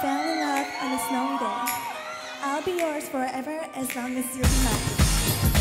Fell in love on a snowy day. I'll be yours forever as long as you're mine.